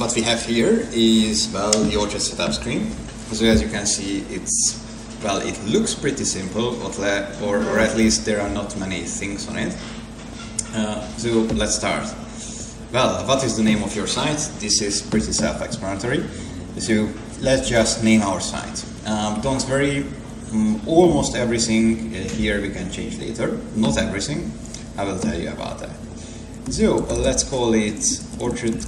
what we have here is, well, the Orchard setup screen. So as you can see, it's, well, it looks pretty simple, or, or at least there are not many things on it. Uh, so let's start. Well, what is the name of your site? This is pretty self-explanatory. So let's just name our site. Um, don't worry, um, almost everything uh, here we can change later. Not everything, I will tell you about that. So uh, let's call it Orchard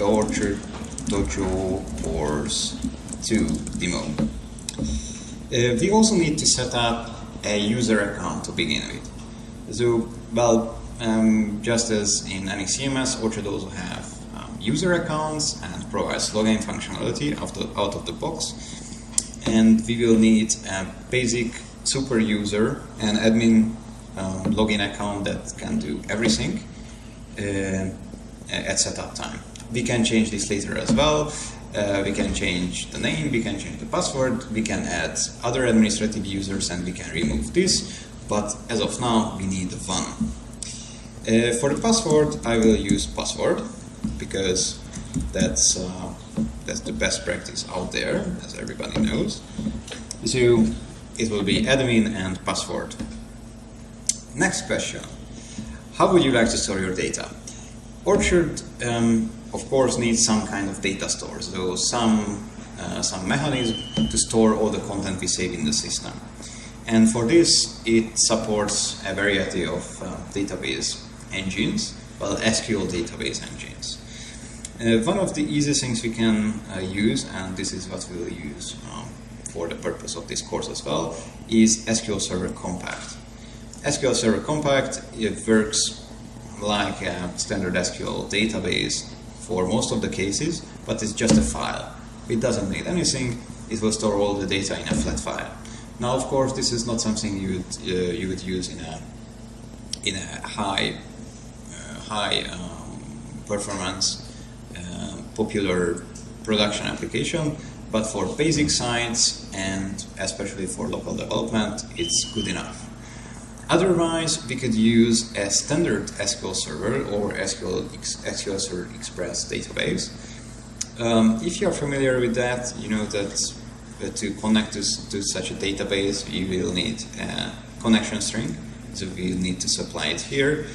Orchard Dojo Course 2 demo. Uh, we also need to set up a user account to begin with. So, well, um, just as in any CMS, Orchard also have um, user accounts and provides login functionality out of, out of the box. And we will need a basic super user and admin um, login account that can do everything uh, at setup time. We can change this later as well. Uh, we can change the name, we can change the password, we can add other administrative users and we can remove this. But as of now, we need one. Uh, for the password, I will use password because that's uh, that's the best practice out there, as everybody knows. So it will be admin and password. Next question. How would you like to store your data? Orchard, um, of course, needs some kind of data store, so some, uh, some mechanism to store all the content we save in the system. And for this, it supports a variety of uh, database engines, well, SQL database engines. Uh, one of the easiest things we can uh, use, and this is what we'll use um, for the purpose of this course as well, is SQL Server Compact. SQL Server Compact, it works like a standard SQL database for most of the cases, but it's just a file. It doesn't need anything, it will store all the data in a flat file. Now, of course, this is not something you would, uh, you would use in a, in a high, uh, high um, performance, uh, popular production application, but for basic science and especially for local development, it's good enough. Otherwise, we could use a standard SQL Server or SQL, SQL Server Express database. Um, if you are familiar with that, you know that uh, to connect to, to such a database, you will need a connection string, so we need to supply it here.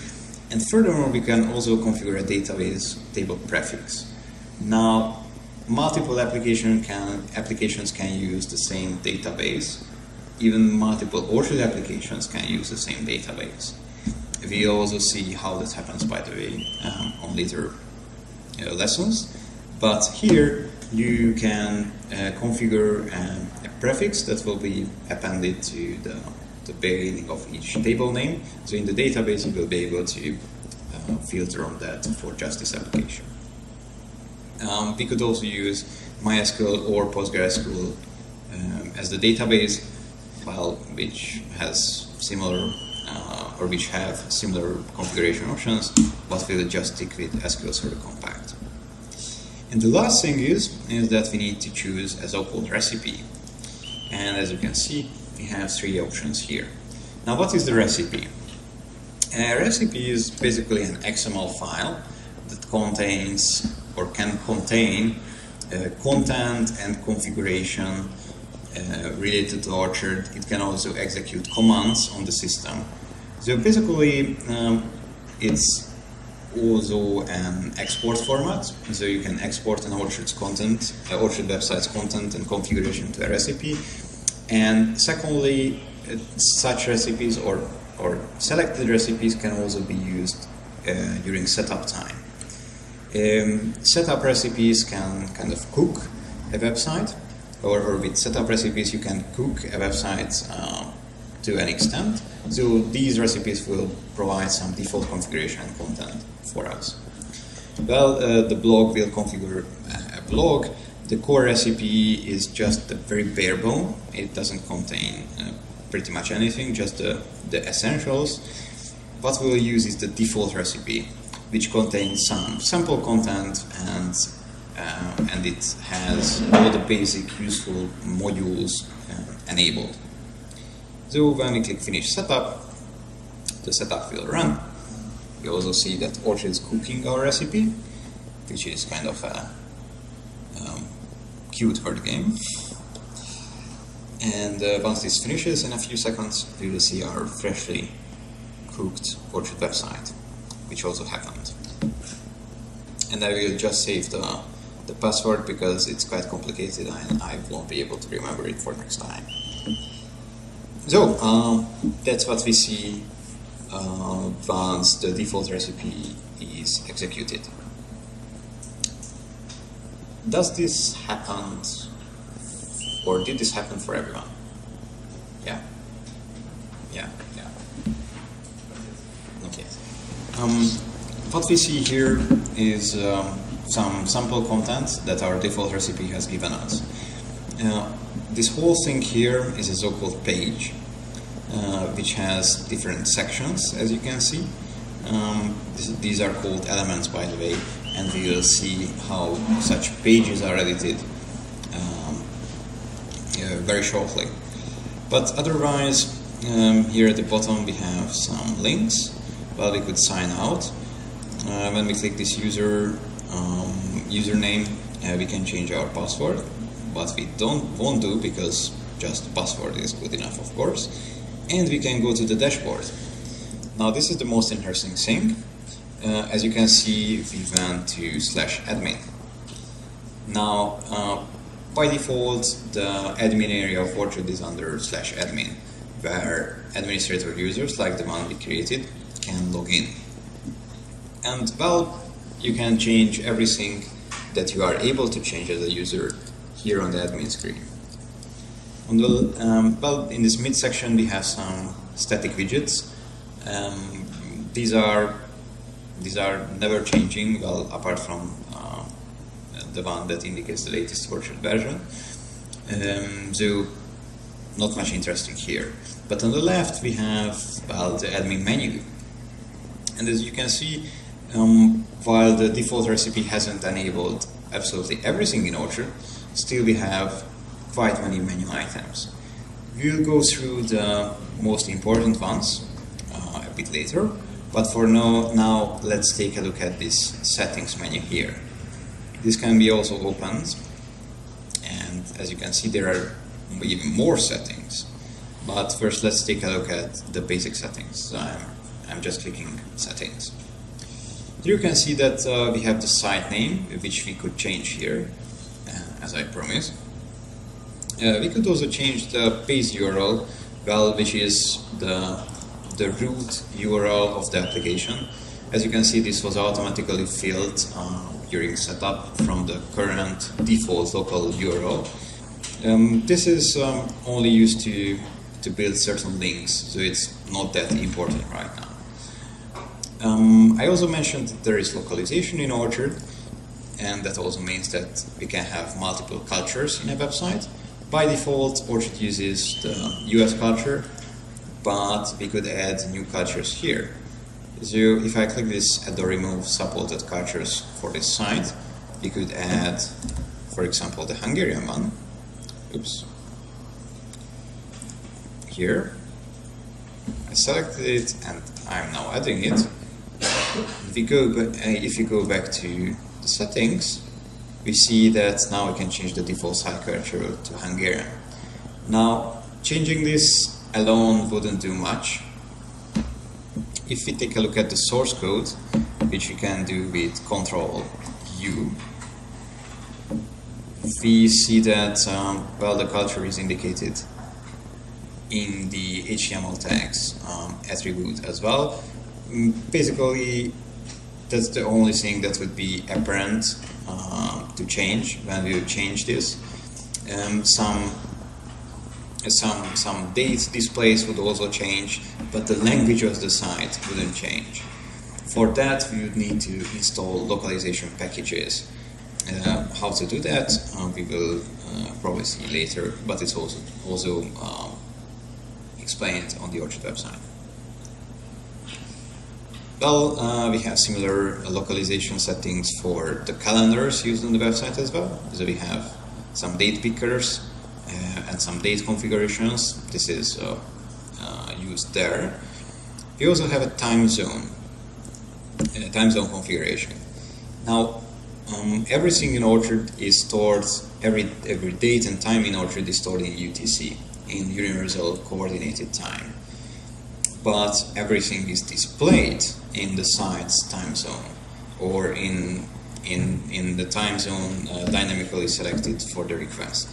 And furthermore, we can also configure a database table prefix. Now, multiple application can, applications can use the same database, even multiple Orchard applications can use the same database. We also see how this happens, by the way, um, on later uh, lessons. But here you can uh, configure um, a prefix that will be appended to the, the, beginning of each table name. So in the database you will be able to uh, filter on that for just this application. Um, we could also use MySQL or PostgreSQL um, as the database file which has similar uh, or which have similar configuration options, but we'll just stick with SQL Server Compact. And the last thing is, is that we need to choose a so-called recipe. And as you can see, we have three options here. Now what is the recipe? A recipe is basically an XML file that contains or can contain uh, content and configuration uh, related to Orchard. It can also execute commands on the system. So basically, um, it's also an export format, so you can export an Orchard's content, uh, Orchard website's content and configuration to a recipe. And secondly, uh, such recipes or, or selected recipes can also be used uh, during setup time. Um, setup recipes can kind of cook a website, or with setup recipes you can cook a website uh, to an extent. So these recipes will provide some default configuration content for us. Well, uh, the blog will configure a blog. The core recipe is just very bare bone. It doesn't contain uh, pretty much anything, just the, the essentials. What we'll use is the default recipe, which contains some sample content and uh, and it has all the basic useful modules uh, enabled. So when we click finish setup, the setup will run. You also see that Orchard is cooking our recipe, which is kind of a execute for the game. And uh, once this finishes in a few seconds, we will see our freshly cooked Orchard website, which also happened. And I will just save the, the password because it's quite complicated and I won't be able to remember it for next time. So, um, that's what we see uh, once the default recipe is executed. Does this happen, or did this happen for everyone? Yeah. Yeah, yeah. Okay. Um, what we see here is um, some sample content that our default recipe has given us. Uh, this whole thing here is a so-called page, uh, which has different sections, as you can see. Um, this, these are called elements, by the way, and we will see how such pages are edited um, uh, very shortly. But otherwise, um, here at the bottom we have some links. Well, we could sign out. Uh, when we click this user um, username, uh, we can change our password. but we don't won't do because just password is good enough, of course. And we can go to the dashboard. Now this is the most interesting thing. Uh, as you can see, we went to slash admin. Now, uh, by default, the admin area of Orchard is under slash admin, where administrator users, like the one we created, can log in. And well, you can change everything that you are able to change as a user here on the admin screen. On the, um, well, in this mid section we have some static widgets. Um, these are these are never changing, well, apart from uh, the one that indicates the latest Orchard version. Um, so not much interesting here. But on the left we have, well, the admin menu. And as you can see, um, while the default recipe hasn't enabled absolutely everything in Orchard, still we have quite many menu items. We'll go through the most important ones uh, a bit later, but for now, now let's take a look at this settings menu here. This can be also opened, and as you can see there are even more settings. But first let's take a look at the basic settings. So I'm, I'm just clicking settings. Here you can see that uh, we have the site name, which we could change here, uh, as I promised. Uh, we could also change the base URL, well, which is the, the root URL of the application. As you can see, this was automatically filled uh, during setup from the current default local URL. Um, this is um, only used to, to build certain links, so it's not that important right now. Um, I also mentioned that there is localization in Orchard, and that also means that we can have multiple cultures in a website. By default, Orchard uses the US culture, but we could add new cultures here. So if I click this add or remove supported cultures for this site, we could add, for example, the Hungarian one. Oops. Here. I selected it and I'm now adding it. If you go, uh, if you go back to the settings, we see that now we can change the default site culture to Hungarian. Now, changing this alone wouldn't do much. If we take a look at the source code, which we can do with Control U, we see that, um, well, the culture is indicated in the HTML tags um, attribute as well. Mm, basically, that's the only thing that would be apparent uh, to change when we change this. Um, some some some date displays would also change, but the language of the site wouldn't change. For that, we would need to install localization packages. Uh, how to do that, uh, we will uh, probably see later, but it's also also um, explained on the Orchard website. Well, uh, we have similar localization settings for the calendars used on the website as well. So we have some date pickers uh, and some date configurations. This is uh, uh used there. We also have a time zone, time zone configuration. Now, um, everything in Orchard is stored every every date and time in Orchard is stored in UTC, in Universal Coordinated Time. But everything is displayed in the site's time zone or in in in the time zone uh, dynamically selected for the request.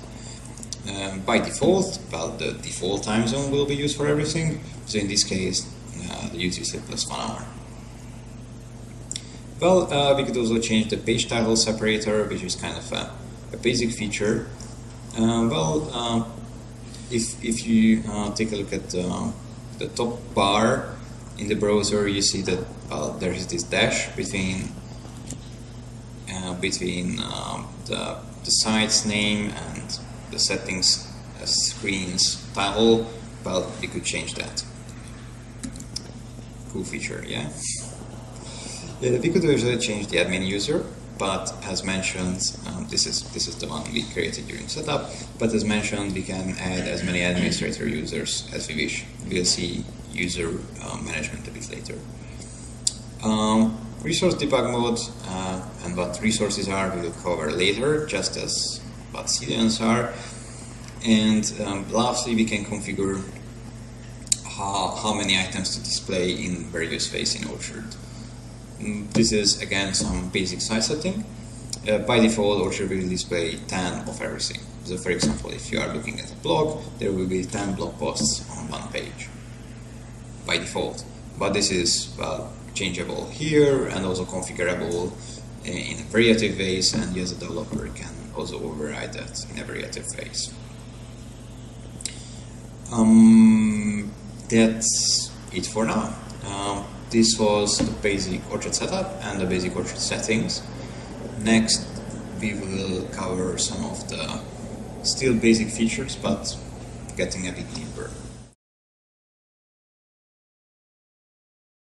Um, by default, well, the default time zone will be used for everything. So in this case, uh, the UTC plus one hour. Well, uh, we could also change the page title separator, which is kind of a, a basic feature. Uh, well, uh, if, if you uh, take a look at uh, the top bar in the browser, you see that there is this dash between between um, the, the site's name and the settings screen's title. Well, we could change that. Cool feature, yeah. Yeah, we could also change the admin user, but as mentioned, um, this is this is the one we created during setup. But as mentioned, we can add as many administrator users as we wish. We'll see user uh, management a bit later. Um, resource debug mode uh, and what resources are we will cover later, just as what CDNs are. And um, lastly, we can configure how, how many items to display in various phases in Orchard. Mm, this is again some basic size setting. Uh, by default, Orchard will display 10 of everything. So for example, if you are looking at a blog, there will be 10 blog posts on one page by default. But this is well, changeable here and also configurable in a variety of ways and as a developer can also override that in a of ways. Um, that's it for now. Um, this was the basic Orchard setup and the basic Orchard settings. Next, we will cover some of the still basic features, but getting a bit deeper.